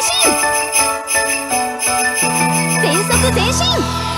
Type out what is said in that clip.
前進全速前進